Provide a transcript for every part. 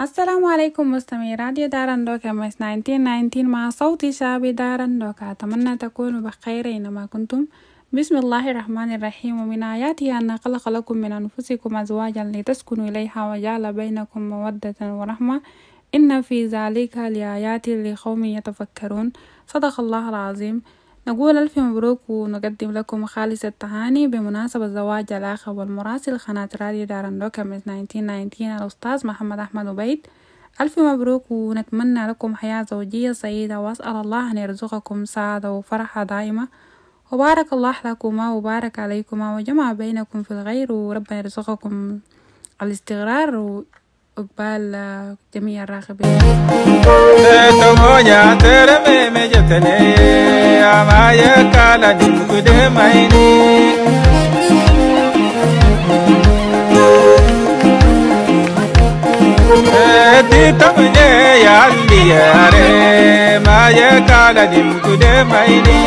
السلام عليكم مستمعي راديو دارندوك ام اس 1919 مع صوت شعب دارندوك أتمنى تكونوا بخير أينما كنتم بسم الله الرحمن الرحيم ومن آياته أن خلق لكم من أنفسكم أزواجا لتسكنوا إليها وجعل بينكم مودة ورحمة إن في ذلك لآيات لقوم يتفكرون صدق الله العظيم نقول ألف مبروك ونقدم لكم خالص التهاني بمناسبة زواج الأخ والمراسل قناة راديو دارندوك ام اس 1919 الأستاذ محمد أحمد عبيد ألف مبروك ونتمنى لكم حياة زوجية سعيدة وأسأل الله أن يرزقكم سعادة وفرحة دائمة. وبارك الله لكما وبارك عليكما وجمع بينكم في الغير وربنا يرزقكم الاستقرار وإقبال جميع الراغبين. ya kala di mugude mai ne ti tamne ya liare ma ya kala di mugude mai ne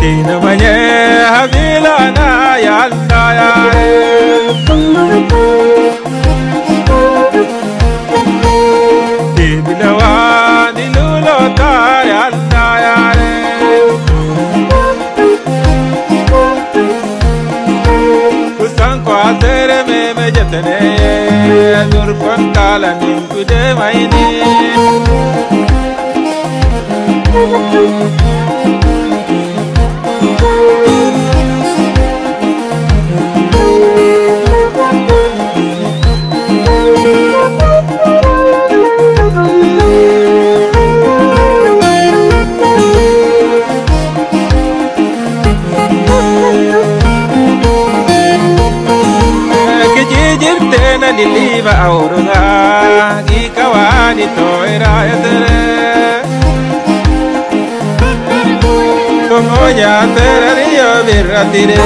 Dina tene dur kon kala min kude mayne ende diliba aurura gikawani toera etere tongoya terariyo birratire